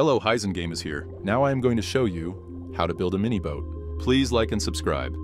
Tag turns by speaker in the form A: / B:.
A: Hello, Heisen Game is here. Now I am going to show you how to build a mini boat. Please like and subscribe.